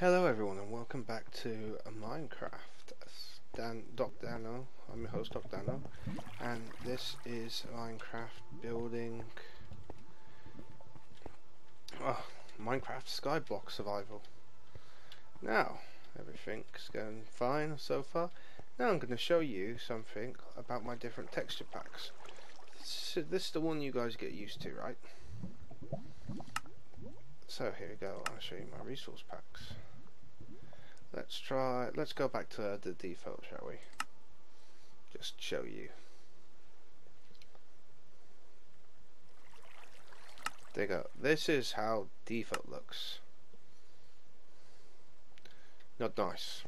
Hello everyone and welcome back to Minecraft. Dan, Doc Dano, I'm your host Doc Dano, and this is Minecraft building oh, Minecraft Skyblock Survival. Now, everything's going fine so far. Now I'm going to show you something about my different texture packs. So this is the one you guys get used to, right? So here we go, I'll show you my resource packs. Let's try, let's go back to the default, shall we? Just show you. There you go. This is how default looks. Not nice.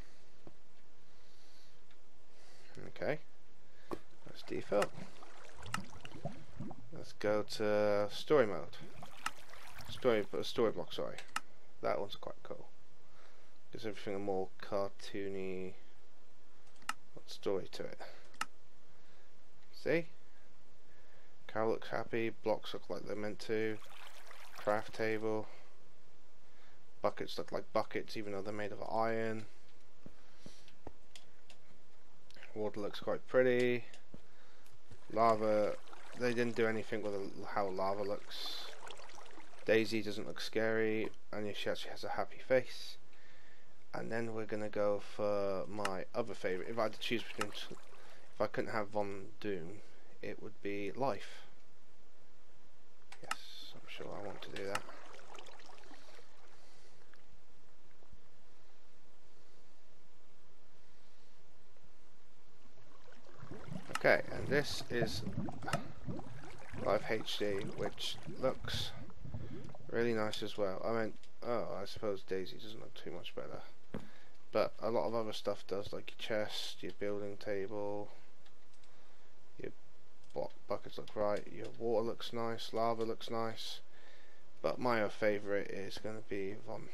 Okay. That's default. Let's go to story mode. Story, story block, sorry. That one's quite cool. Gives everything a more cartoony? Story to it. See? Cow looks happy, blocks look like they're meant to, craft table, buckets look like buckets even though they're made of iron, water looks quite pretty, lava, they didn't do anything with how lava looks, Daisy doesn't look scary, and she actually has a happy face and then we're gonna go for my other favorite if I had to choose between if I couldn't have Von Doom it would be Life. Yes I'm sure I want to do that. Okay and this is Life HD which looks really nice as well. I mean oh I suppose Daisy doesn't look too much better but a lot of other stuff does like your chest, your building table your buckets look right, your water looks nice, lava looks nice. But my favourite is going to be Von,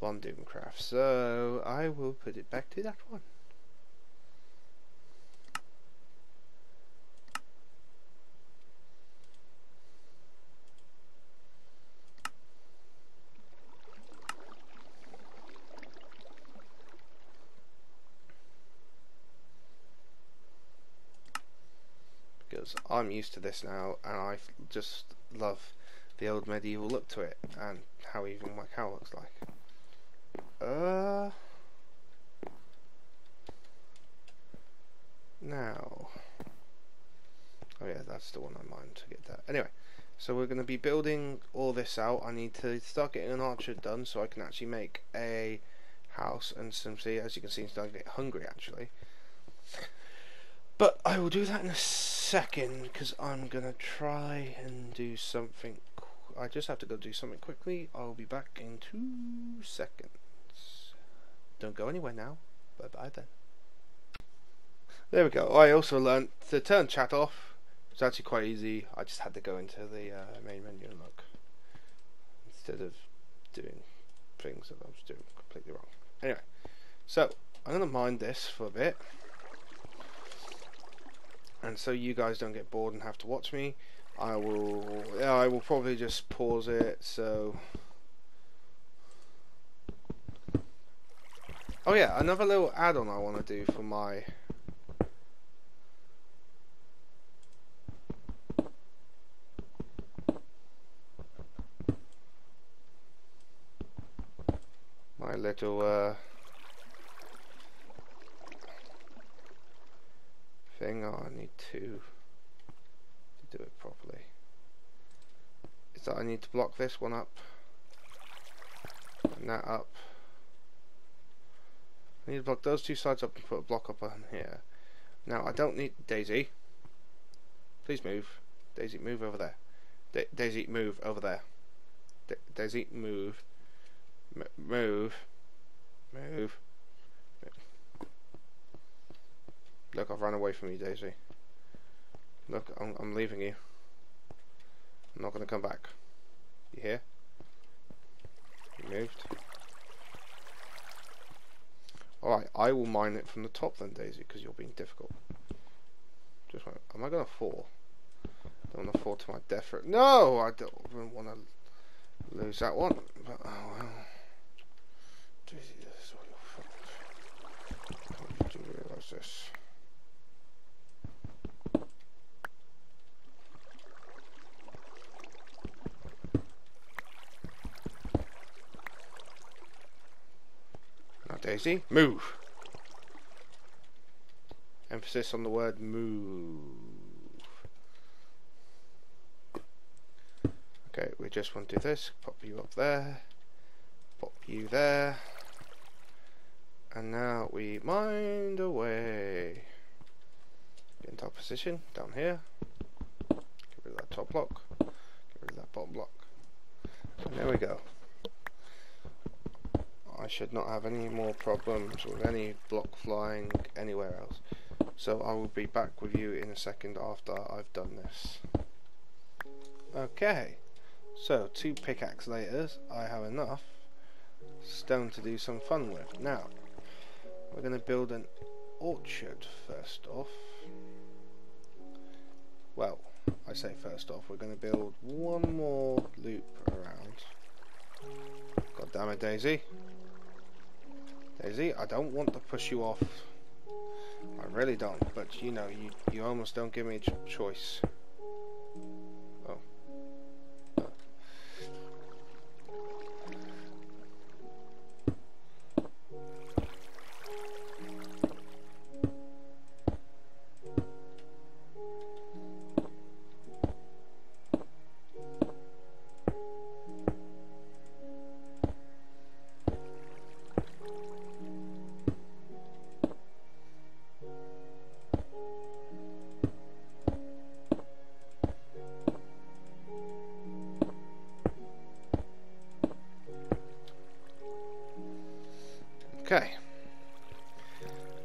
Von Doomcraft so I will put it back to that one because I'm used to this now and I just love the old medieval look to it and how even my cow looks like. Uh, now, oh yeah, that's the one I mind to get that. Anyway, so we're going to be building all this out. I need to start getting an archer done so I can actually make a house and some see as you can see, I'm starting to get hungry actually. But I will do that in a second because I'm going to try and do something. I just have to go do something quickly. I'll be back in two seconds. Don't go anywhere now. Bye bye then. There we go. I also learned to turn chat off. It's actually quite easy. I just had to go into the uh, main menu and look instead of doing things that I was doing completely wrong. Anyway, so I'm going to mind this for a bit and so you guys don't get bored and have to watch me I will yeah, I will probably just pause it so. Oh yeah another little add-on I want to do for my my little uh thing. Oh, I need to, to do it properly. Is that I need to block this one up and that up. I need to block those two sides up and put a block up on here. Now I don't need Daisy. Please move. Daisy, move over there. Da Daisy, move over there. Da Daisy, move. M move. Move. Look, I've run away from you, Daisy. Look, I'm, I'm leaving you. I'm not going to come back. You hear? You moved. Alright, I will mine it from the top then, Daisy, because you're being difficult. Just wait, am I going to fall? I don't want to fall to my death. For no, I don't even want to lose that one. But, oh well. Daisy, this is all your fault. How did you realise this? Move. Emphasis on the word move. Okay, we just want to do this. Pop you up there. Pop you there. And now we mind away. Get into our position down here. Get rid of that top block. Get rid of that bottom block. And there we go. I should not have any more problems with any block flying anywhere else. So I will be back with you in a second after I've done this. Okay, so two pickaxe laters, I have enough stone to do some fun with. Now, we're going to build an orchard first off. Well, I say first off, we're going to build one more loop around. God damn it, Daisy. Daisy, I don't want to push you off. I really don't, but you know, you, you almost don't give me a choice.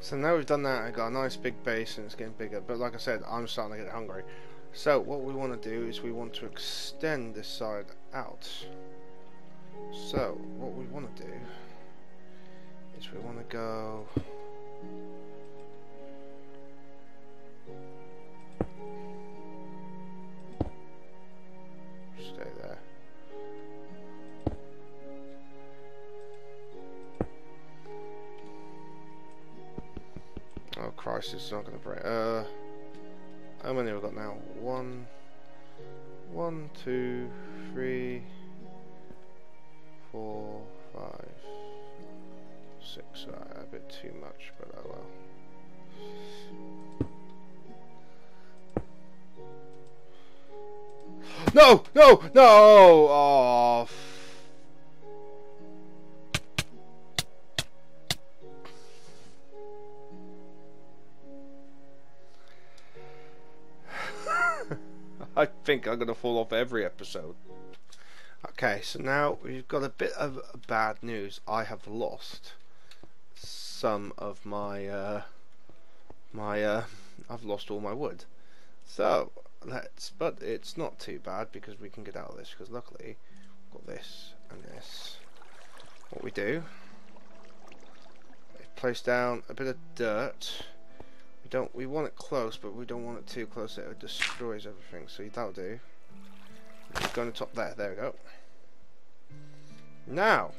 So now we've done that, I've got a nice big base and it's getting bigger, but like I said, I'm starting to get hungry. So what we want to do is we want to extend this side out. So what we want to do is we want to go It's not going to break. Uh, how many have we got now? One, one, two, three, four, five, six. Uh, a bit too much, but oh well. No! No! No! Oh, I think I'm going to fall off every episode. Okay, so now we've got a bit of bad news. I have lost some of my, uh, my, uh, I've lost all my wood. So, let's, but it's not too bad because we can get out of this because luckily we've got this and this. What we do, place down a bit of dirt we don't. We want it close, but we don't want it too close. It destroys everything. So that'll do. Go on the top there. There we go. Now,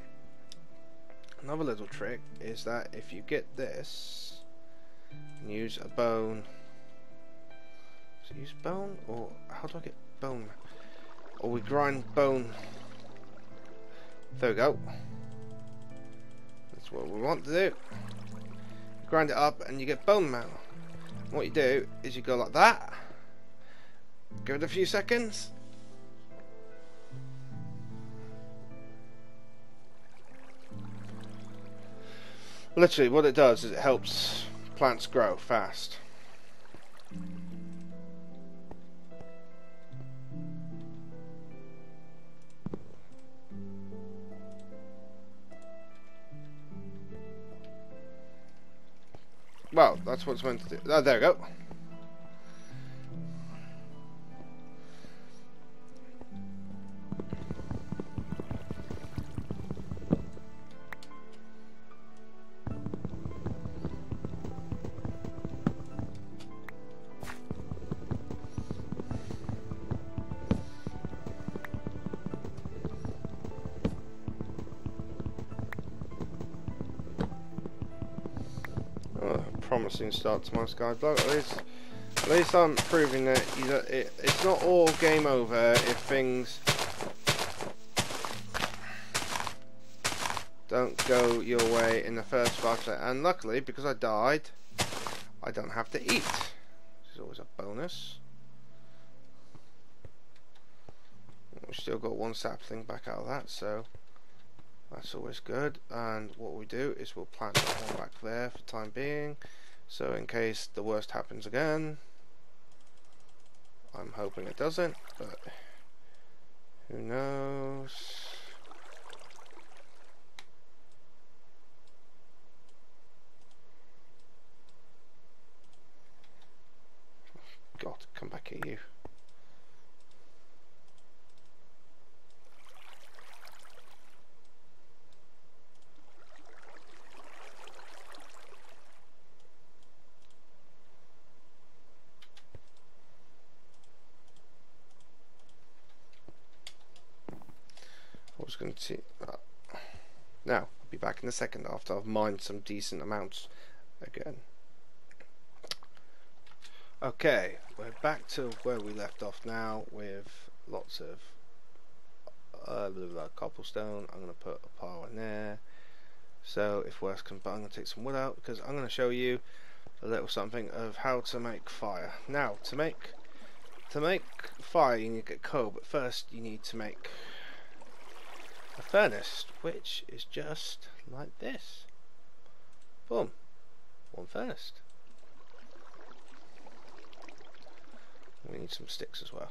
another little trick is that if you get this, and use a bone. So use bone, or how do I get bone? Or we grind bone. There we go. That's what we want to do. Grind it up, and you get bone marrow. What you do is you go like that, give it a few seconds, literally what it does is it helps plants grow fast. Well, that's what it's meant to do. Oh, there we go. Promising start to my Skyblock. At least, at least I'm proving that it, it's not all game over if things don't go your way in the first seconds. And luckily, because I died, I don't have to eat. Which is always a bonus. We've still got one sapling back out of that, so that's always good. And what we do is we'll plant that one back there for the time being. So in case the worst happens again, I'm hoping it doesn't, but who knows? God, come back at you. Going to. Uh, now, I'll be back in a second after I've mined some decent amounts again. Okay, we're back to where we left off now with lots of uh, blah, cobblestone. I'm going to put a pile in there. So if worse comes but I'm going to take some wood out because I'm going to show you a little something of how to make fire. Now, to make to make fire you need to get coal, but first you need to make a furnace, which is just like this. Boom. One furnace. We need some sticks as well.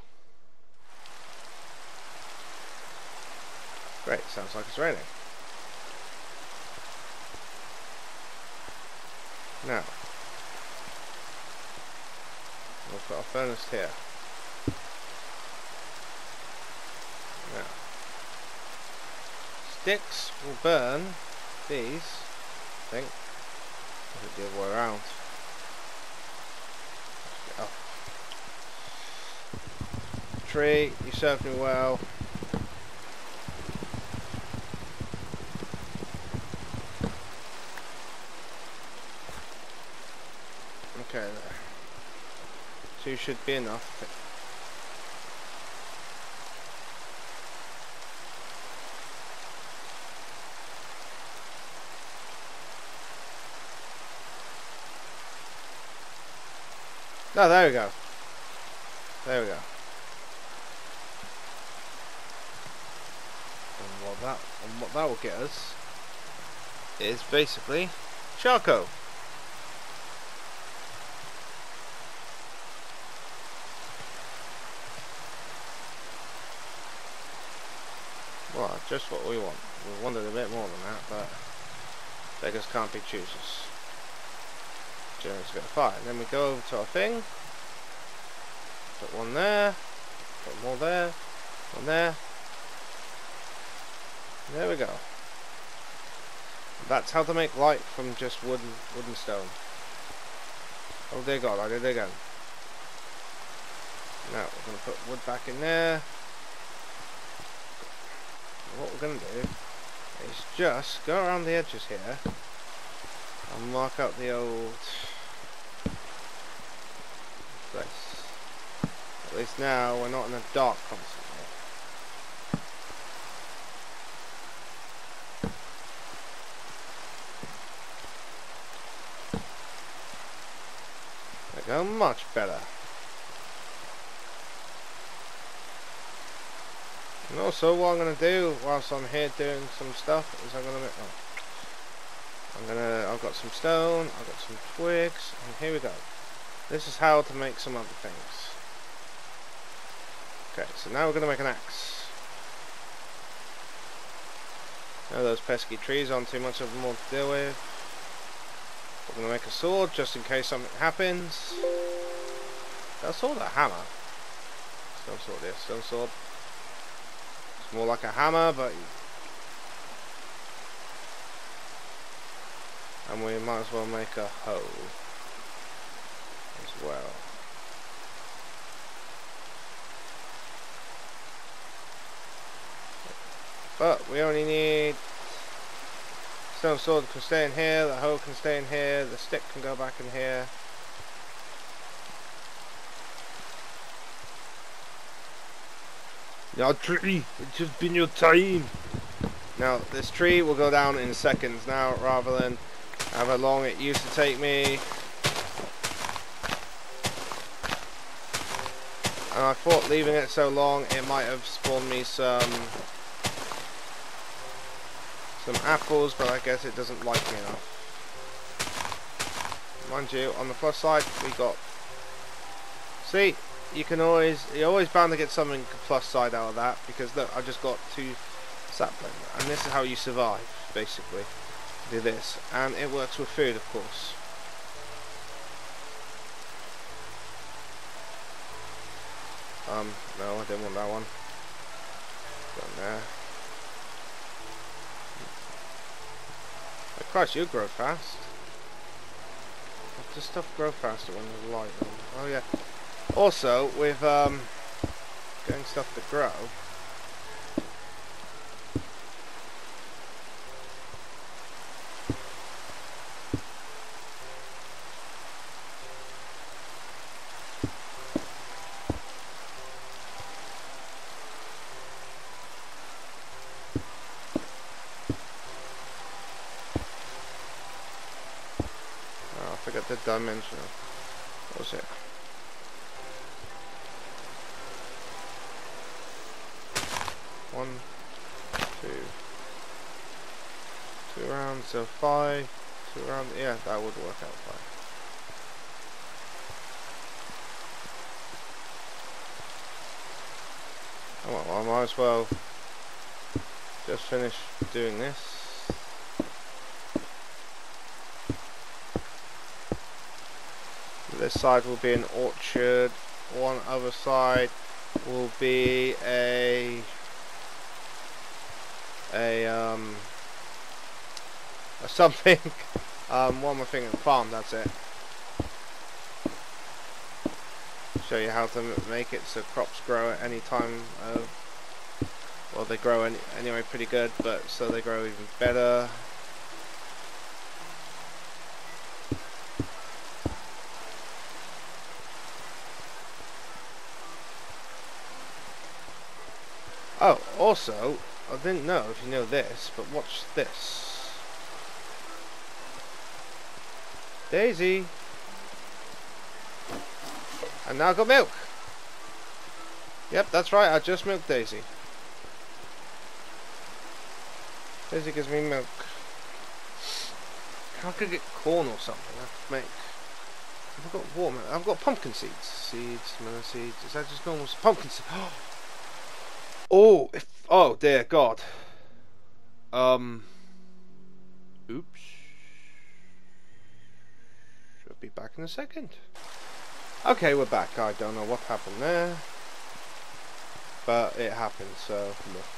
Great, sounds like it's raining. Now, we've got a furnace here. Now, sticks will burn these, I think. Or is the other way around? Oh. Tree, you served me well. Okay, there. Two should be enough. No, there we go. There we go. And what that and what that will get us is basically charcoal. Well, just what we want. We wanted a bit more than that, but beggars can't be choosers. Generates a bit of fire. Then we go over to our thing. Put one there. Put more there. One there. There we go. That's how to make light from just wood and, and stone. Oh dear god, I did it again. Now we're going to put wood back in there. What we're going to do is just go around the edges here and mark out the old At least now we're not in a dark constantly. There go, much better. And also what I'm going to do whilst I'm here doing some stuff is I'm going to make... Oh. I'm gonna, I've got some stone, I've got some twigs, and here we go. This is how to make some other things. Okay, so now we're gonna make an axe. Now those pesky trees aren't too much of them all to deal with. We're gonna make a sword just in case something happens. Is that a sword or a hammer? Stone sword, yes, stone sword. It's more like a hammer, but and we might as well make a hoe well. But we only need stone sword can stay in here, the hoe can stay in here, the stick can go back in here. Yeah, tree, it's just been your time. Now, this tree will go down in seconds now, rather than however long it used to take me. And I thought leaving it so long, it might have spawned me some some apples, but I guess it doesn't like me enough. Mind you, on the plus side, we got... See, you can always, you're always bound to get something plus side out of that, because look, I just got two saplings and this is how you survive, basically. Do this, and it works with food, of course. Um, no, I didn't want that one. Go in there. Oh, Christ, you grow fast. Does stuff grow faster when there's light on? Oh yeah. Also, with um, getting stuff to grow, What was it? One, two, two rounds, so five, two rounds, yeah, that would work out fine. Oh well, I might as well just finish doing this. This side will be an orchard one other side will be a a um a something. Um one more thing in the farm that's it. Show you how to make it so crops grow at any time of well they grow any, anyway pretty good but so they grow even better Oh, also, I didn't know if you know this, but watch this. Daisy! And now I've got milk! Yep, that's right, I just milked Daisy. Daisy gives me milk. I could get corn or something. I could make. I've got watermelon. I've got pumpkin seeds. Seeds, melon seeds. Is that just normal pumpkin seeds? Oh, Oh, if, oh dear God. Um. Oops. Should be back in a second. Okay, we're back. I don't know what happened there. But it happened, so look.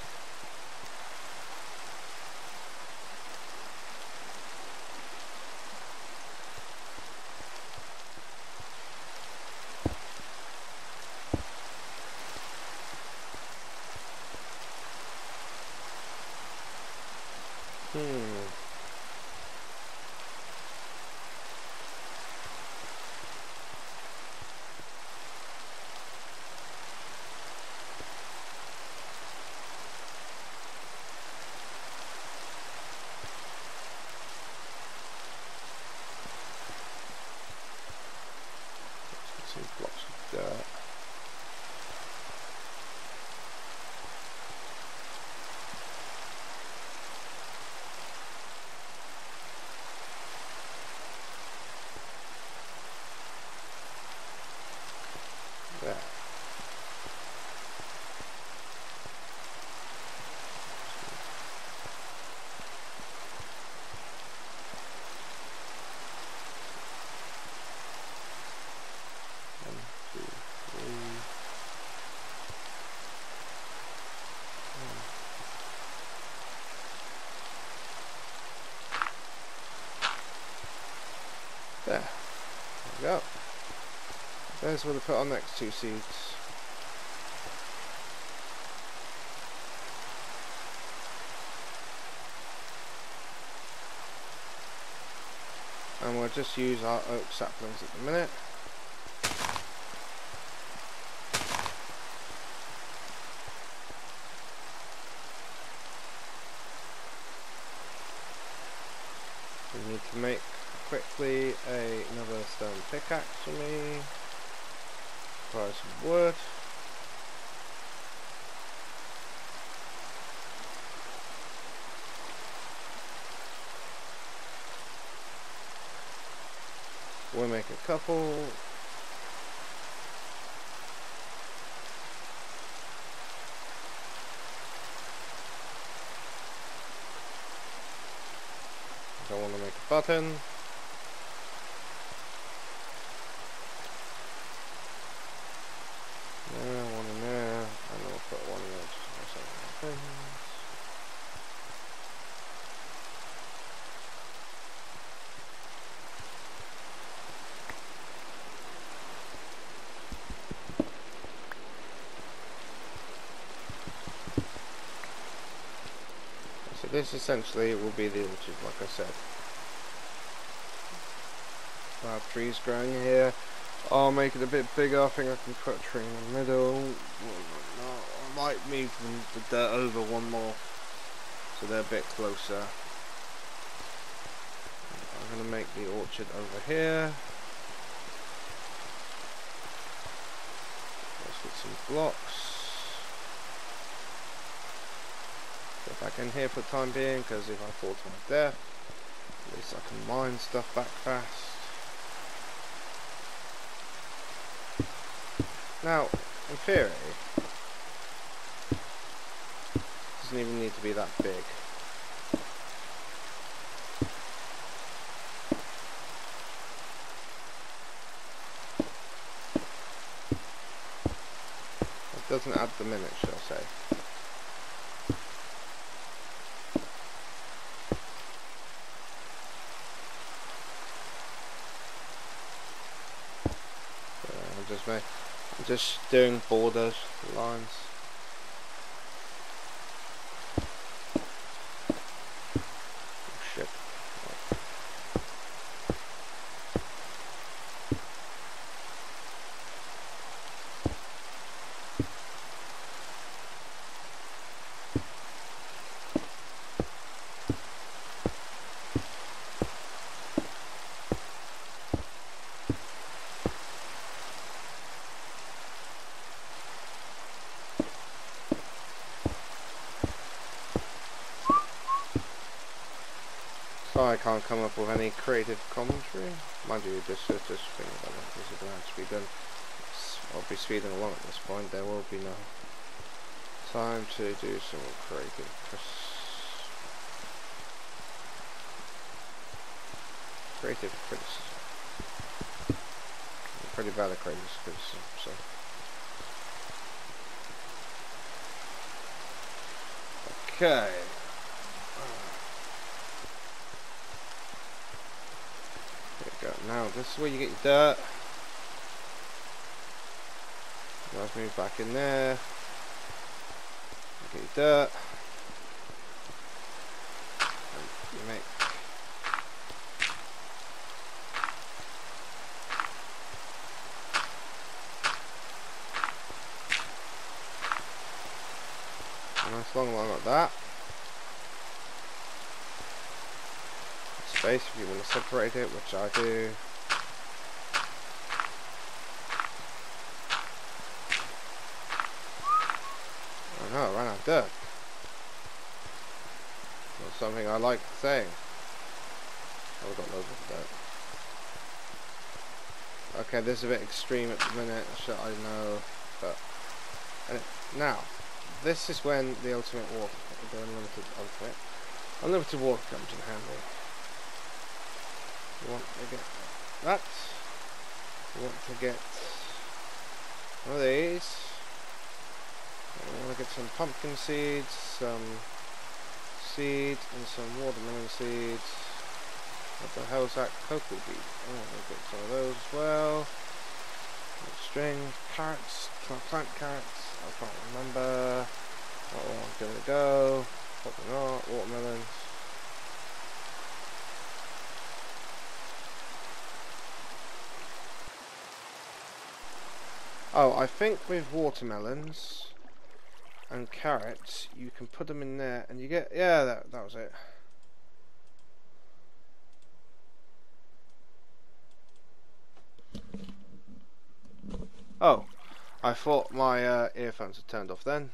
There. There we go. There's where to put our next two seeds. And we'll just use our oak saplings at the minute. We need to make quickly a, another stone pickaxe for me. Buy some wood. We'll make a couple. Don't want to make a button. There, one in there, and we'll put one in there just for things. So this essentially will be the orchard, like I said. I have trees growing here. I'll make it a bit bigger. I think I can put a tree in the middle. I might move the dirt over one more, so they're a bit closer. I'm going to make the orchard over here. Let's get some blocks. Go back in here for the time being, because if I fall to my death, at least I can mine stuff back fast. Now, in theory, it doesn't even need to be that big. It doesn't add the minutes, shall I say. Just make just doing borders lines. Oh, shit. Sorry I can't come up with any creative commentary. Mind you, this is this thing that this is going to be done. I'll be speeding along at this point. There will be no time to do some creative. Creative criticism. Pretty bad at creative criticism, so. Okay. There you go. Now this is where you get your dirt. Let's move back in there. Get your dirt. And you make a nice long line like that. Space if you want to separate it, which I do. Oh no, I ran out of dirt. Not something I like saying. I've got loads of dirt. Okay, this is a bit extreme at the minute, so I know, but now this is when the ultimate water, the unlimited ultimate, unlimited water comes in handy. You want to get that. You want to get one of these. I want to get some pumpkin seeds, some seeds, and some watermelon seeds. What the hell is that cocoa bean? Oh, I'll get some of those as well. String, carrots, plant carrots? I can't remember. One I'm gonna go? Probably not. Watermelons. Oh, I think with watermelons and carrots, you can put them in there and you get... Yeah, that, that was it. Oh, I thought my uh, earphones had turned off then.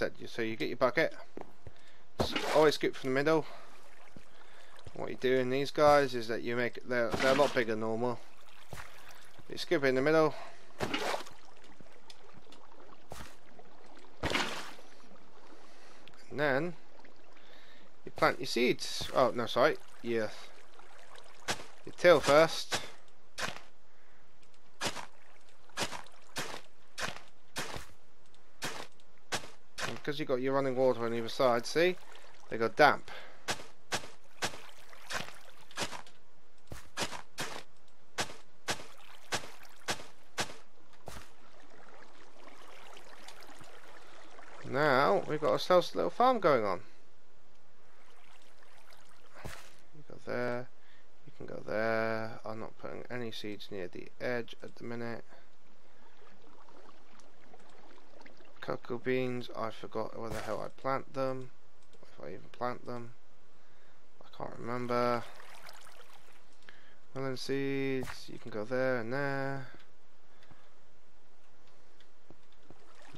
Said, so you get your bucket, always scoop from the middle. What you do in these guys is that you make they're they're a lot bigger than normal. You scoop in the middle. And then you plant your seeds. Oh no, sorry, you you till first. Because you've got your running water on either side, see? They go damp. Now, we've got ourselves a little farm going on. You go there, you can go there. I'm not putting any seeds near the edge at the minute. Cocoa beans. I forgot where the hell I plant them. If I even plant them. I can't remember. Melon seeds, you can go there and there.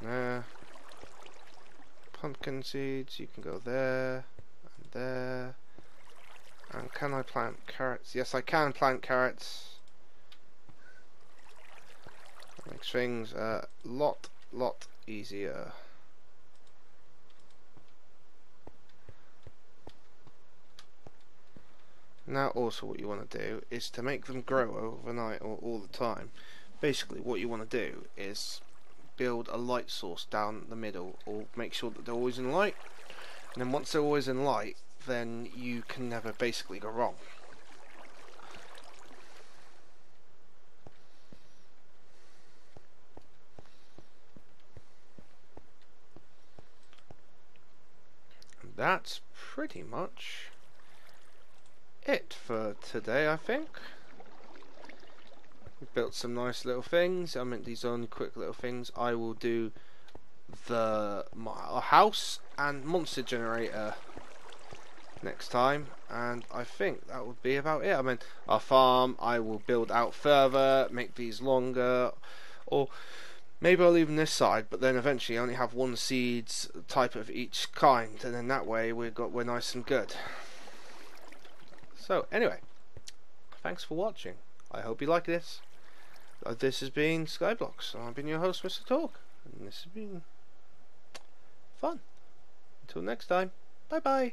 There. Pumpkin seeds, you can go there and there. And can I plant carrots? Yes, I can plant carrots. That makes things a lot, lot easier. Uh. Now also what you want to do is to make them grow overnight or all the time. Basically what you want to do is build a light source down the middle or make sure that they're always in light. And then once they're always in light then you can never basically go wrong. That's pretty much it for today, I think. We built some nice little things. I mean, these only quick little things. I will do the house and monster generator next time and I think that would be about it I mean our farm I will build out further make these longer or Maybe I'll leave them this side, but then eventually I only have one seeds type of each kind, and then that way we've got we're nice and good. So anyway, thanks for watching. I hope you like this. Uh, this has been Skyblocks. I've been your host, Mr. Talk, and this has been fun. Until next time, bye bye.